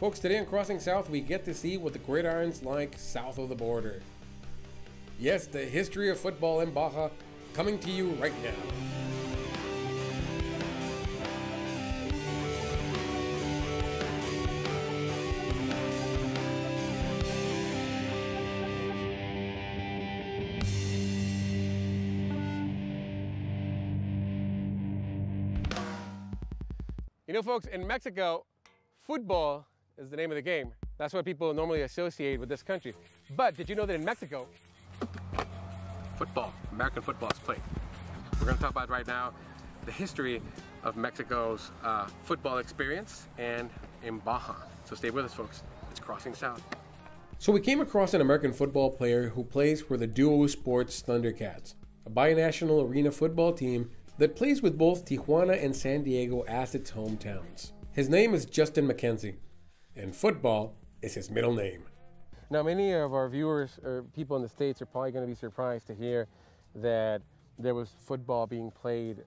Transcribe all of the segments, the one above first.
Folks, today on Crossing South, we get to see what the gridiron's like south of the border. Yes, the history of football in Baja coming to you right now. You know, folks, in Mexico, football is the name of the game. That's what people normally associate with this country. But did you know that in Mexico, football, American football is played? We're going to talk about right now the history of Mexico's uh, football experience and in Baja. So stay with us, folks. It's Crossing South. So we came across an American football player who plays for the Duo Sports Thundercats, a binational arena football team that plays with both Tijuana and San Diego as its hometowns. His name is Justin McKenzie, and football is his middle name. Now, many of our viewers or people in the States are probably going to be surprised to hear that there was football being played,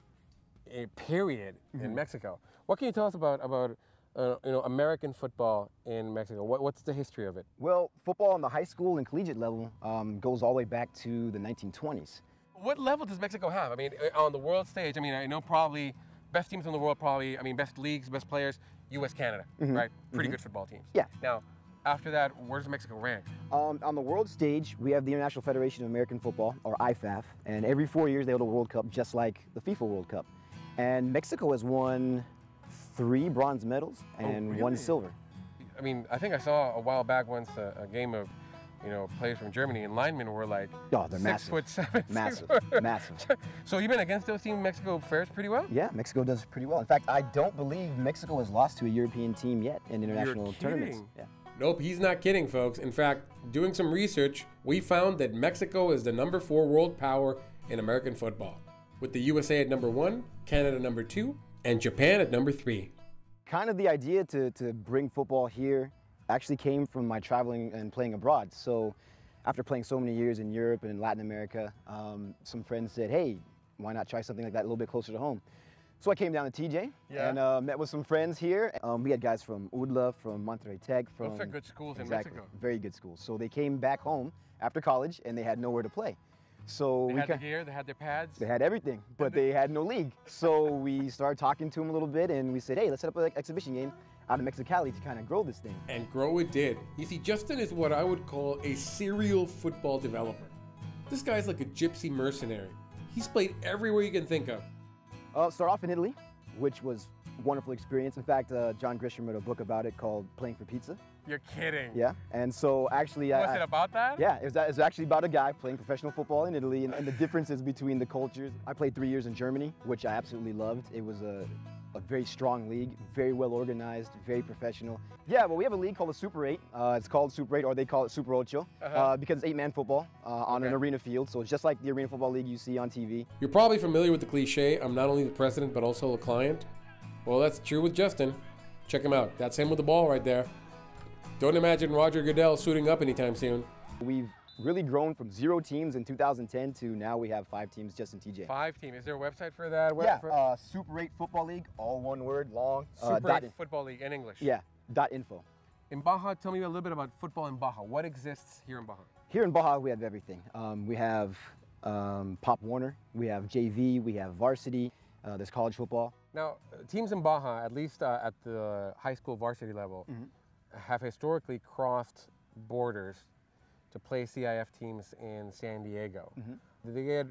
a period, mm-hmm. in Mexico. What can you tell us about, about uh, you know, American football in Mexico? What, what's the history of it? Well, football on the high school and collegiate level um, goes all the way back to the 1920s. What level does Mexico have? I mean, uh, on the world stage, I mean, I know probably best teams in the world, probably, I mean, best leagues, best players, U.S., Canada, mm-hmm. right? Pretty mm-hmm. good football teams. Yeah. Now, after that, where does Mexico rank? Um, on the world stage, we have the International Federation of American Football, or IFAF, and every four years they hold a World Cup, just like the FIFA World Cup. And Mexico has won three bronze medals oh, and oh, really? one silver. I mean, I think I saw a while back once a, a game of you know, players from Germany and linemen were like oh, they're six massive. foot seven. Massive, massive. So you've been against those teams, Mexico fares pretty well? Yeah, Mexico does pretty well. In fact, I don't believe Mexico has lost to a European team yet in international You're tournaments. Kidding. Yeah. Nope, he's not kidding, folks. In fact, doing some research, we found that Mexico is the number four world power in American football, with the USA at number one, Canada number two, and Japan at number three. Kind of the idea to, to bring football here actually came from my traveling and playing abroad. So after playing so many years in Europe and Latin America, um, some friends said, hey, why not try something like that a little bit closer to home? So I came down to TJ yeah. and uh, met with some friends here. Um, we had guys from UDLA, from Monterrey Tech, from Those are good schools exactly, in Mexico. Very good schools. So they came back home after college and they had nowhere to play. So they we had the gear, they had their pads. They had everything, but they had no league. So we started talking to them a little bit and we said, hey, let's set up an exhibition game out of Mexicali to kind of grow this thing. And grow it did. You see, Justin is what I would call a serial football developer. This guy's like a gypsy mercenary. He's played everywhere you can think of. Uh, start off in Italy, which was a wonderful experience. In fact, uh, John Grisham wrote a book about it called Playing for Pizza. You're kidding. Yeah, and so actually... Was I, it about that? Yeah, it was, it was, actually about a guy playing professional football in Italy and, and the differences between the cultures. I played three years in Germany, which I absolutely loved. It was a a very strong league, very well organized, very professional. Yeah, well, we have a league called the Super 8. Uh, it's called Super 8, or they call it Super Ocho, uh-huh. uh, because it's eight-man football uh, on okay. an arena field. So it's just like the arena football league you see on TV. You're probably familiar with the cliche, I'm not only the president, but also a client. Well, that's true with Justin. Check him out. That's him with the ball right there. Don't imagine Roger Goodell suiting up anytime soon. We've really grown from zero teams in 2010 to now we have five teams just in TJ. Five teams. Is there a website for that? Yeah, uh, Super 8 Football League, all one word, long. Uh, Super uh, 8 Football League in English. Yeah, dot info. In Baja, tell me a little bit about football in Baja. What exists here in Baja? Here in Baja, we have everything. Um, we have um, Pop Warner, we have JV, we have varsity, uh, there's college football. Now, teams in Baja, at least uh, at the high school varsity level, mm -hmm. have historically crossed borders to play CIF teams in San Diego. Mm-hmm. Did they get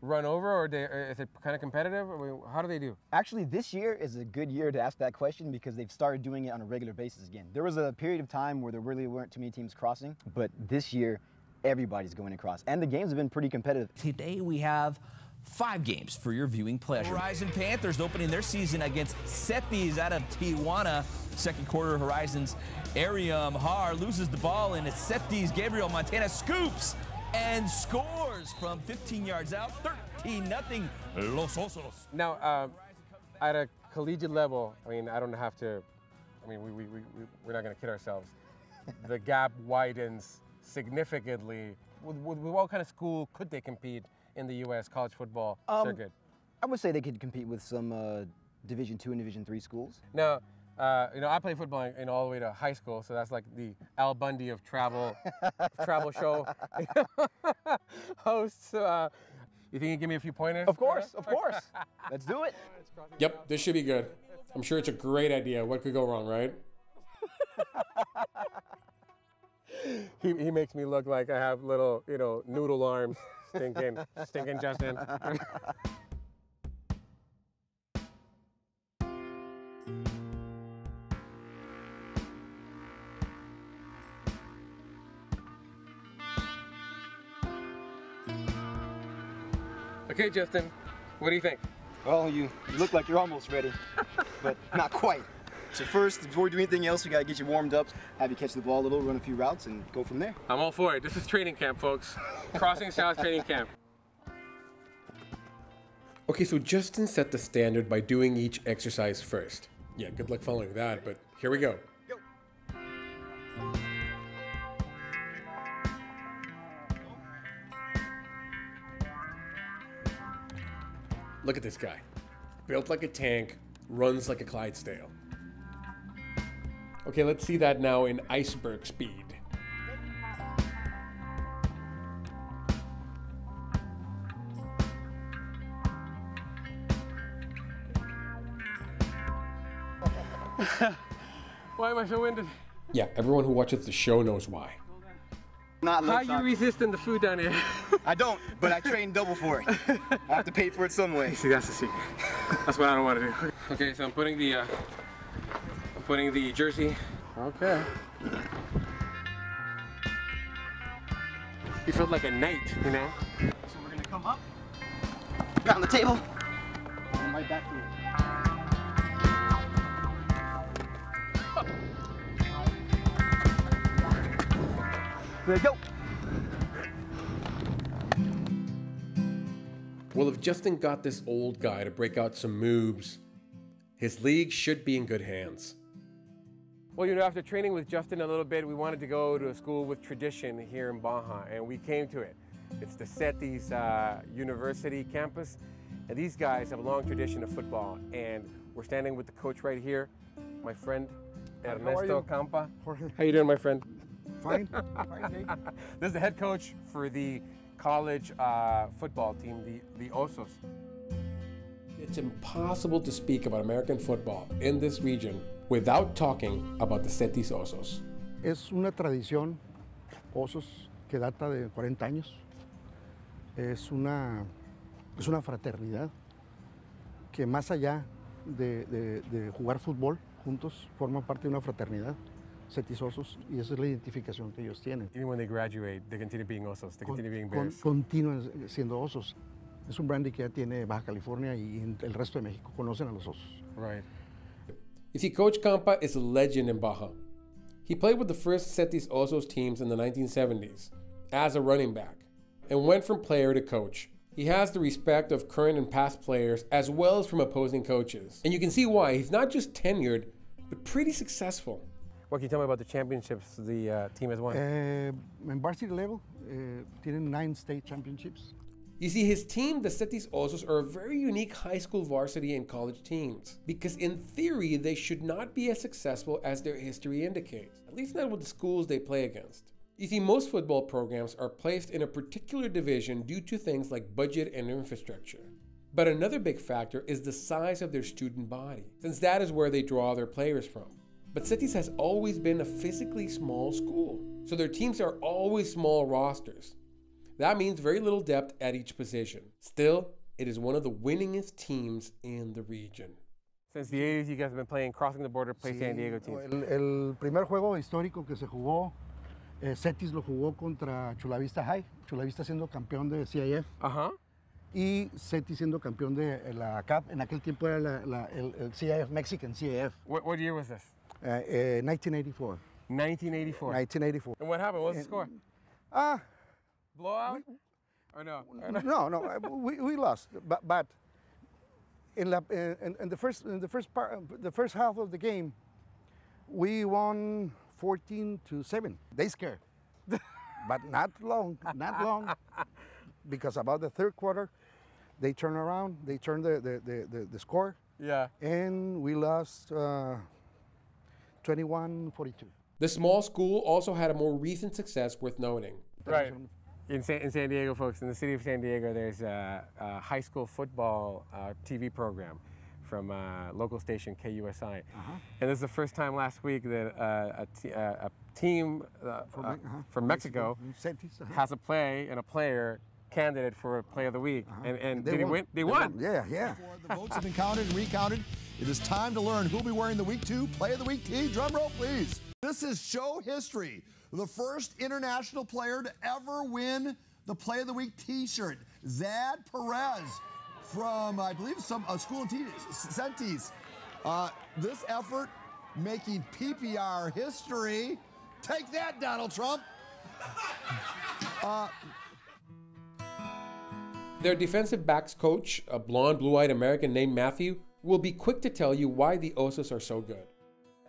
run over, or, they, or is it kind of competitive? I mean, how do they do? Actually, this year is a good year to ask that question because they've started doing it on a regular basis again. There was a period of time where there really weren't too many teams crossing, but this year everybody's going across, and the games have been pretty competitive. Today we have five games for your viewing pleasure. Horizon Panthers opening their season against Cetys out of Tijuana. Second quarter, Horizons Arium Har loses the ball and it's Cetys Gabriel Montana scoops and scores from 15 yards out, 13 nothing. Los Osos. Now, uh, at a collegiate level, I mean, I don't have to, I mean, we, we, we, we're not going to kid ourselves. the gap widens significantly. With, with, with what kind of school could they compete in the U.S. college football um, circuit? I would say they could compete with some uh, Division two and Division three schools. Now, Uh, you know, I played football in, in all the way to high school, so that's like the Al Bundy of travel, travel show hosts. Uh, you think you can give me a few pointers? Of course, of course. Let's do it. Yep, this should be good. I'm sure it's a great idea. What could go wrong, right? he, he makes me look like I have little, you know, noodle arms. Stinking, stinking Justin. okay, Justin, what do you think? Well, you, you look like you're almost ready, but not quite. So first, before we do anything else, we gotta get you warmed up, have you catch the ball a little, run a few routes, and go from there. I'm all for it. This is training camp, folks. Crossing South training camp. Okay, so Justin set the standard by doing each exercise first. Yeah, good luck following that, but here we go. Look at this guy. Built like a tank, runs like a Clydesdale. Okay, let's see that now in iceberg speed. why am I so winded? Yeah, everyone who watches the show knows why. Not How you resisting the food down here? I don't, but I train double for it. I have to pay for it some way. See, that's the secret. That's what I don't want to do. Okay, so I'm putting the uh, I'm putting the jersey. Okay. You felt like a knight, you know? So we're gonna come up, get on the table, and right back to it. There you go. Well, if Justin got this old guy to break out some moves, his league should be in good hands. Well, you know, after training with Justin a little bit, we wanted to go to a school with tradition here in Baja, and we came to it. It's the CETYS uh, University campus, and these guys have a long tradition of football, and we're standing with the coach right here, my friend Ernesto Campa. Jorge. How you doing, my friend? Fine. Fine, This is the head coach for the college uh, football team, the, the Osos. It's impossible to speak about American football in this region without talking about the Cetis Osos. Es una tradición, Osos, que data de 40 años. Es una, es una fraternidad que más allá de, de- de jugar fútbol juntos, forman parte de una fraternidad, Cetis Osos, y esa es la identificación que ellos tienen. Even when they graduate, they continue being Osos, they Con- continue being con- Bears. continúan siendo Osos. Es un brandy que ya tiene Baja California y en el resto de México conocen a los Osos. Right. You see, Coach Campa is a legend in Baja. He played with the first Cetys Osos teams in the 1970s as a running back and went from player to coach. He has the respect of current and past players as well as from opposing coaches. And you can see why. He's not just tenured, but pretty successful. What can you tell me about the championships the uh, team has won? Eh, en varsity level eh, tienen nine state championships. You see, his team, the Cetys Osos, are a very unique high school varsity and college teams because, in theory, they should not be as successful as their history indicates, at least not with the schools they play against. You see, most football programs are placed in a particular division due to things like budget and infrastructure. But another big factor is the size of their student body, since that is where they draw their players from. But Cetys has always been a physically small school, so their teams are always small rosters. That means very little depth at each position. Still, it is one of the winningest teams in the region. Since the 80s, you guys have been playing crossing the border, play San Diego teams. El, el primer juego histórico que se jugó, eh, Cetys lo jugó contra Chula Vista High, Chula Vista siendo campeón de CIF Uh huh. y Cetys siendo campeón de la CAP. En aquel tiempo era la- la- el, el CIF, Mexican CIF, What, what year was this? eh, eh, 1984. 1984. 1984. And what happened? What was the score? Ah, Blowout? Or no? no, no, we, we lost, but, but in, la, in, in the first in the first part, the first half of the game, we won 14 to seven. They scared, but not long, not long, because about the third quarter, they turn around, they turn the the, the, the, the score, Yeah. and we lost uh, 21-42. The small school also had a more recent success worth noting. Right. In San, in San Diego, folks, in the city of San Diego, there's a, a high school football uh, TV program from uh, local station KUSI. Uh-huh. And this is the first time last week that uh, a, t- uh, a team uh, From uh, uh-huh. from Mexico Cetys, uh-huh. has a play and a player candidate for a Play of the Week. And, and They did he won. win? They, They won. Yeah, yeah. The votes have been counted and recounted. It is time to learn who'll be wearing the Week 2 Play of the Week tee. Drum roll, please. This is show history. The first international player to ever win the Play of the Week t-shirt. Zad Perez from, I believe, some a school in T- Sentis. Uh, this effort making PPR history. Take that, Donald Trump. Their defensive backs coach, a blonde, blue eyed American named Matthew, will be quick to tell you why the Osos are so good.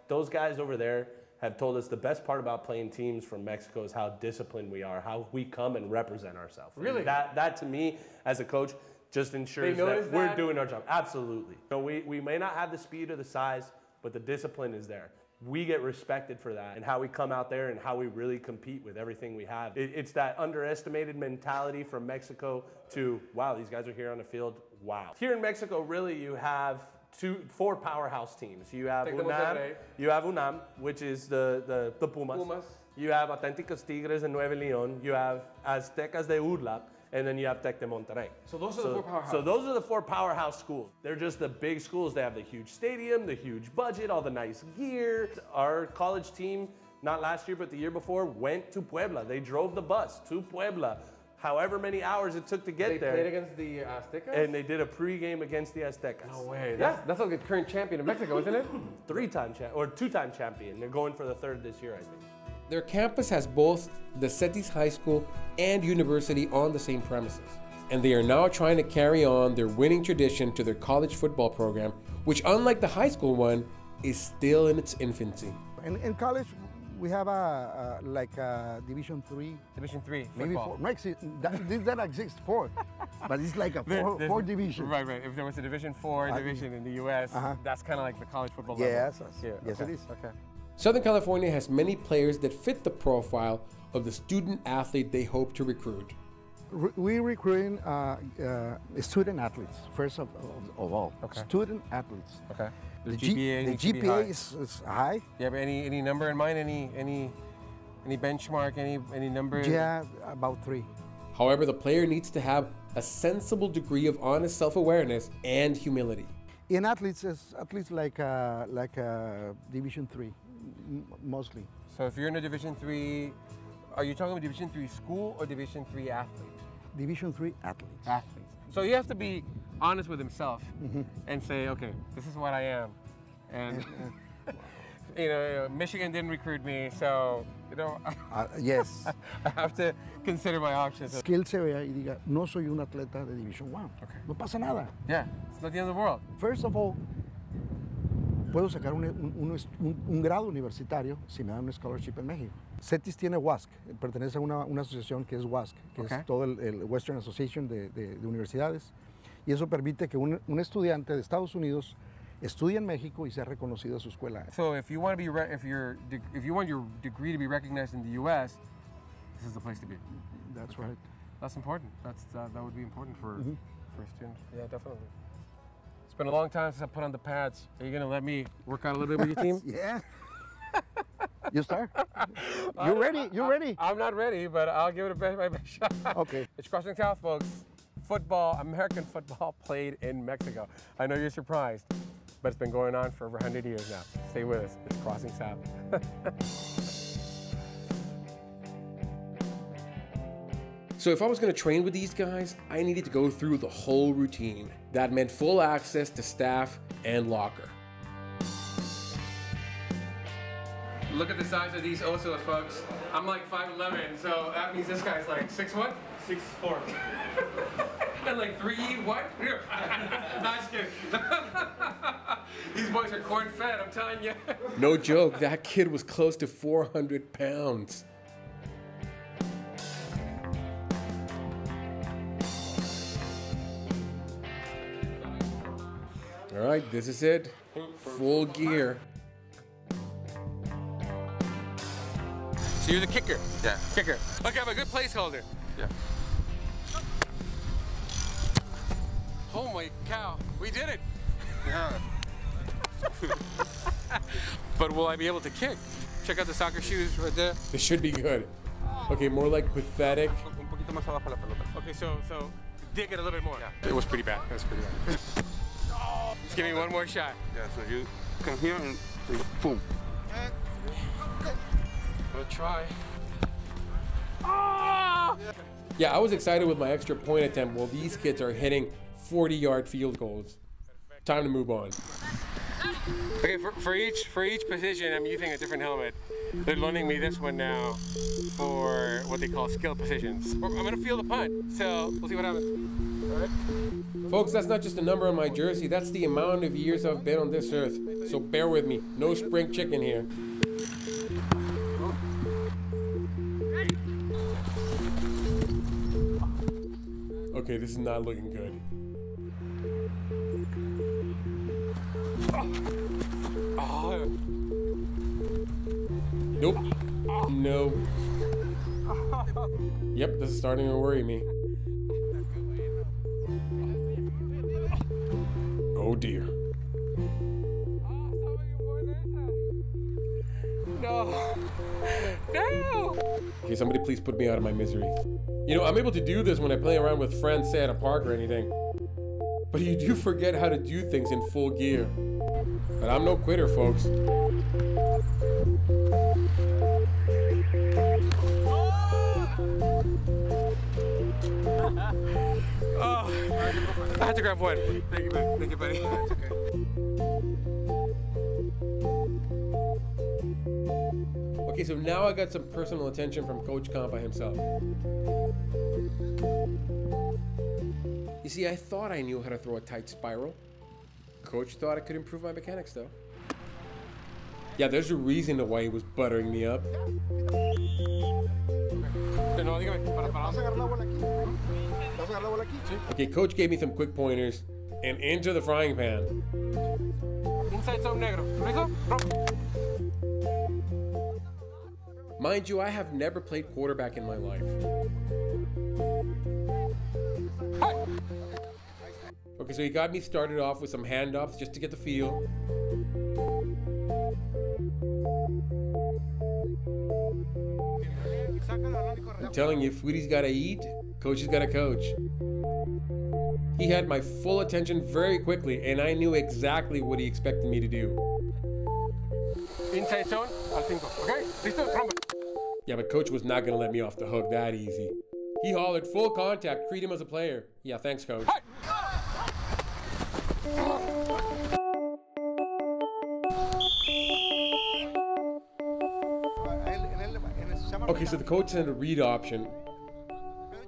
Those guys over there have told us the best part about playing teams from Mexico is how disciplined we are, how we come and represent ourselves. And Really? that, that to me, as a coach, just ensures notice that we're doing our job. Absolutely. So we, we may not have the speed or the size, but the discipline is there. We get respected for that and how we come out there and how we really compete with everything we have. It, it's that underestimated mentality from Mexico to, wow, these guys are here on the field. Wow. Here in Mexico, really, you have two, four powerhouse teams. You have UNAM, you have UNAM, which is the, the, the Pumas. Pumas. You have Auténticos Tigres de Nuevo León. You have Aztecas de UDLAP. And then you have Tec de Monterrey. So those are the four powerhouse- So those are the four powerhouse schools. They're just the big schools. They have the huge stadium, the huge budget, all the nice gear. Our college team, not last year, but the year before, went to Puebla. They drove the bus to Puebla. However many hours it took to get They there. played against the uh, Aztecas? and they did a pregame against the Aztecas. no way. Yeah. That's, that's like the current champion of Mexico, isn't it? three-time champ or two-time champion. They're going for the third this year, I think. Their campus has both the Cetys High School and university on the same premises. And they are now trying to carry on their winning tradition to their college football program, which, unlike the high school one, is still in its infancy. In, in college, we have a, a like a Division Three, Division three maybe four. Mexi, that, this that exists four, but it's like a four, four division. Right, right. If there was a Division four I- division in the U.S., Uh-huh. that's kind of like the college football Yes, level. yes. Yes, okay, it is. Okay. Southern California has many players that fit the profile of the student athlete they hope to recruit. Re- We recruiting uh, uh, student athletes first of, of, of all. Okay. Student athletes. Okay. The, The G- GPA the needs high. GPA is, is high. You have any any number in mind? Any any any benchmark? Any any number? Yeah, about three. However, the player needs to have a sensible degree of honest self-awareness and humility. In athletes, it's athletes like uh, like uh, Division Three, m- mostly. So if you're in a Division three, are you talking about Division three school or Division three athlete? Division Three athletes. Athletes. So you have to be honest with himself and say, okay, this is what I am, and you know, Michigan didn't recruit me, so you know, Uh, yes. I have to consider my options. que él se vea y diga, no soy un atleta de Division One. No pasa nada. Yeah, it's not the end of the world. First of all, puedo sacar un, un- un- un grado universitario si me dan un scholarship en México. CETIS tiene WASC, pertenece a una, una asociación que es WASC, que Ok. es todo el, el Western Association de, de- de universidades, y eso permite que un, un estudiante de Estados Unidos estudie en México y sea reconocido a su escuela. So if you want to be, re- if your, if you want your degree to be recognized in the U.S., this is the place to be. That's right. That's important. That's uh, that would be important for for a student. Yeah, definitely. It's been a long time since I put on the pads. Are you gonna let me work out a little bit with your team? Yeah. you start? You ready? You ready? I'm not ready, but I'll give it a best, my best shot. Okay. It's Crossing South, folks. Football, American football played in Mexico. I know you're surprised, but it's been going on for over 100 years now. Stay with us. It's Crossing South. So if I was going to train with these guys, I needed to go through the whole routine. That meant full access to staff and locker. Look at the size of these Osos, folks. I'm like 5'11", so that means this guy's like 6 what? 6'4". and like 3 what? no, just kidding. these boys are corn fed, I'm telling you. no joke, that kid was close to 400 pounds. All right, this is it. Full gear. So you're the kicker. Yeah. Kicker. Okay, I'm a good placeholder. Yeah. Oh my cow, we did it. Yeah. but will I be able to kick? Check out the soccer shoes right there. This should be good. Okay, more like pathetic. Un poquito más abajo la pelota. Okay, so so dig it a little bit more. It was pretty bad. It was pretty bad. Just give me one more shot. Yeah, so you come here and boom. I'll try. Oh! Yeah, I was excited with my extra point attempt while these kids are hitting 40 yard field goals. Time to move on. Okay, for, for each for each position, I'm using a different helmet. They're loaning me this one now for what they call skill positions. I'm gonna feel the punt, so we'll see what happens. Folks, that's not just a number on my jersey, that's the amount of years I've been on this earth. So bear with me, no spring chicken here. Okay, this is not looking good. Oh. Nope. No. Yep, this is starting to worry me. Oh dear. No. No. Okay, somebody please put me out of my misery. You know, I'm able to do this when I play around with friends, say at a park or anything. But you do forget how to do things in full gear. But I'm no quitter, folks. Oh, I had to grab one. Thank you, buddy. Thank you, buddy. Okay, so now I got some personal attention from Coach Campa himself. You see, I thought I knew how to throw a tight spiral. Coach thought I could improve my mechanics, though. Yeah, there's a reason to why he was buttering me up. Okay, coach gave me some quick pointers and into the frying pan. Inside zone negro. Mind you, I have never played quarterback in my life. Okay, so he got me started off with some handoffs just to get the feel. I'm telling you, foodie's gotta eat, coach has gotta coach. He had my full attention very quickly, and I knew exactly what he expected me to do. Inside zone, al cinco. Okay, listo, rompe. Yeah, but coach was not gonna let me off the hook that easy. He hollered full contact, treat him as a player. Yeah, thanks, coach. Okay, so the coach sent a read option,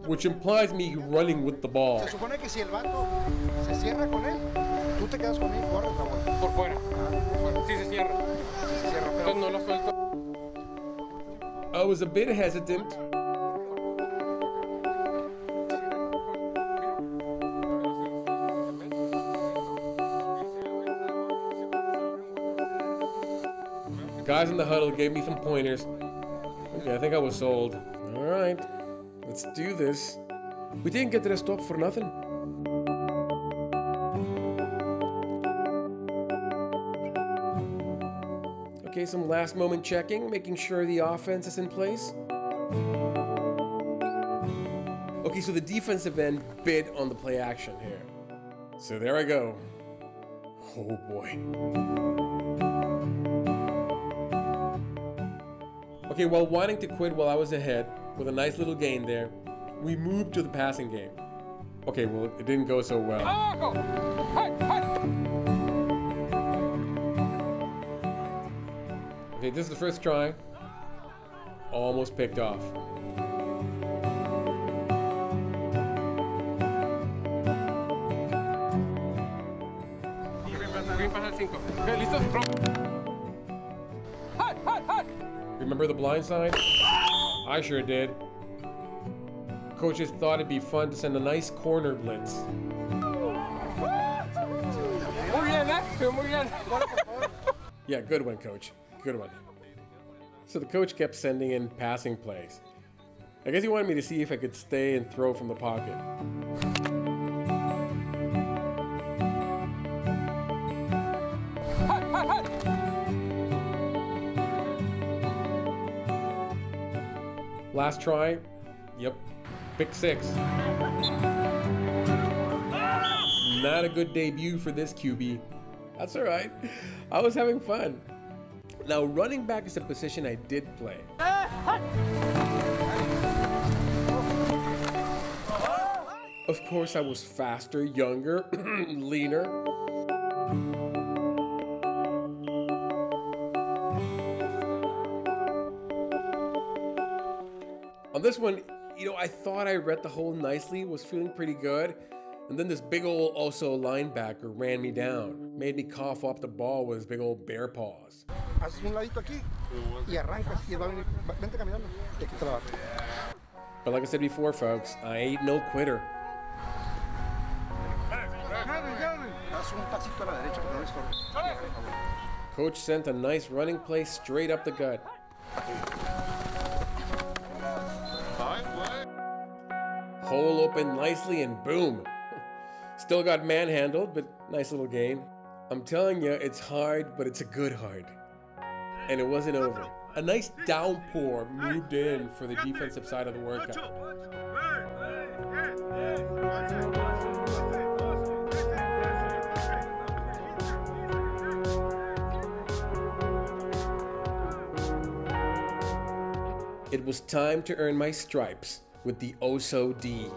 which implies me running with the ball. I was a bit hesitant. Guys in the huddle gave me some pointers. Okay, I think I was sold. All right, let's do this. We didn't get to the stop for nothing. Okay, some last moment checking, making sure the offense is in place. Okay, so the defensive end bid on the play action here. So there I go. Oh boy. Okay, while wanting to quit while I was ahead, with a nice little gain there, we moved to the passing game. Okay, well, it didn't go so well. Okay, this is the first try. Almost picked off. Remember the blind side? I sure did. Coaches thought it'd be fun to send a nice corner blitz. Yeah, good one, coach. Good one. So the coach kept sending in passing plays. I guess he wanted me to see if I could stay and throw from the pocket. Last try, yep, pick six. Not a good debut for this QB. That's all right. I was having fun. Now, running back is a position I did play. Of course, I was faster, younger, leaner. On this one, you know, I thought I read the hole nicely, was feeling pretty good. And then this big old Oso linebacker ran me down, made me cough up the ball with his big old bear paws. Haces un ladito aquí y arrancas y va a venir. Vente caminando y aquí te la va. But like I said before, folks, I ain't no quitter. Haz un pasito a la derecha, que no estorbes. Coach sent a nice running play straight up the gut. Hole opened nicely and boom. Still got manhandled, but nice little gain. I'm telling you, it's hard, but it's a good hard. And it wasn't over. A nice downpour moved in for the defensive side of the workout. It was time to earn my stripes with the Oso D.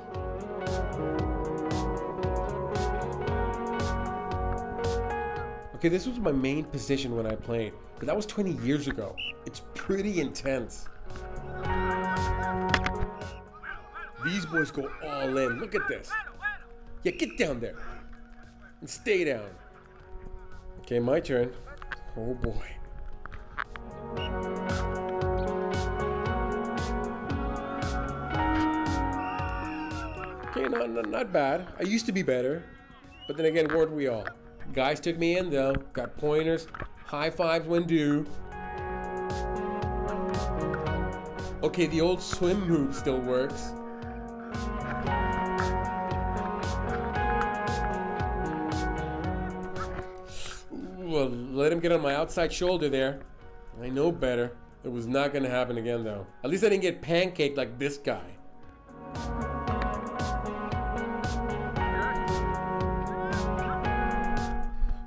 Okay, this was my main position when I played, but that was 20 years ago. It's pretty intense. These boys go all in. Look at this. Yeah, get down there. And stay down. Okay, my turn. Oh boy. Okay, not, not, not bad. I used to be better. But then again, weren't we all? Guys took me in though. Got pointers, high fives when due. Okay, the old swim move still works. Well, let him get on my outside shoulder there. I know better. It was not gonna happen again though. At least I didn't get pancaked like this guy.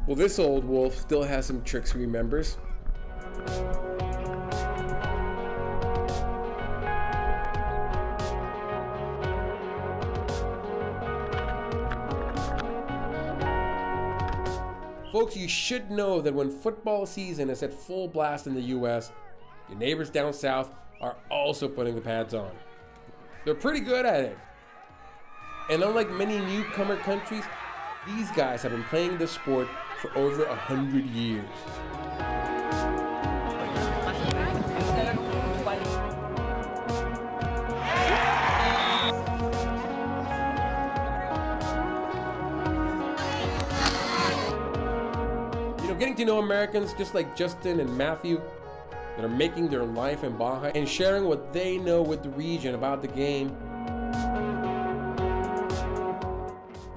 Well, this old wolf still has some tricks he remembers. Folks, you should know that when football season is at full blast in the US, your neighbors down south are also putting the pads on. They're pretty good at it. And unlike many newcomer countries, these guys have been playing this sport for over a hundred years. You know, getting to know Americans just like Justin and Matthew that are making their life in Baja and sharing what they know with the region about the game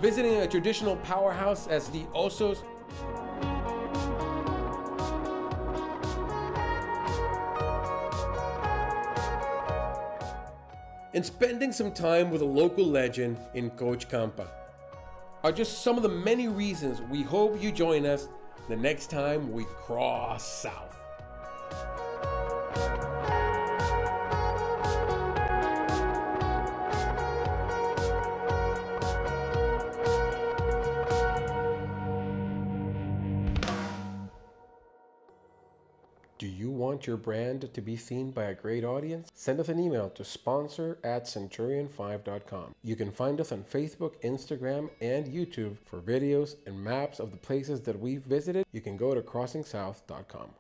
visiting a traditional powerhouse as the Osos. And spending some time with a local legend in Coach Campa are just some of the many reasons we hope you join us the next time we cross south. Want your brand to be seen by a great audience? Send us an email to sponsor at centurion5.com. You can find us on Facebook, Instagram, and YouTube for videos and maps of the places that we've visited. You can go to crossingsouth.com.